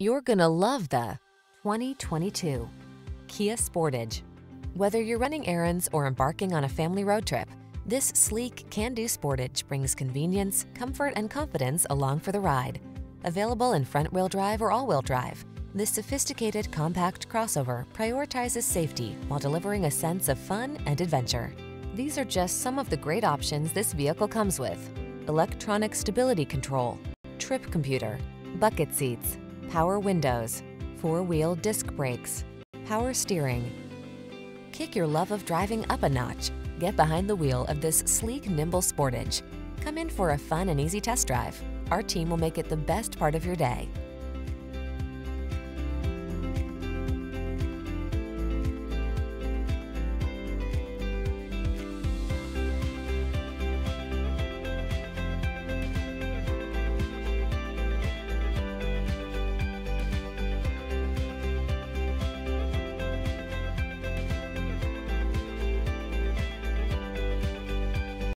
You're gonna love the 2022 Kia Sportage. Whether you're running errands or embarking on a family road trip, this sleek, can-do Sportage brings convenience, comfort, and confidence along for the ride. Available in front-wheel drive or all-wheel drive, this sophisticated compact crossover prioritizes safety while delivering a sense of fun and adventure. These are just some of the great options this vehicle comes with. Electronic stability control, trip computer, bucket seats, power windows, four-wheel disc brakes, power steering. Kick your love of driving up a notch. Get behind the wheel of this sleek, nimble Sportage. Come in for a fun and easy test drive. Our team will make it the best part of your day.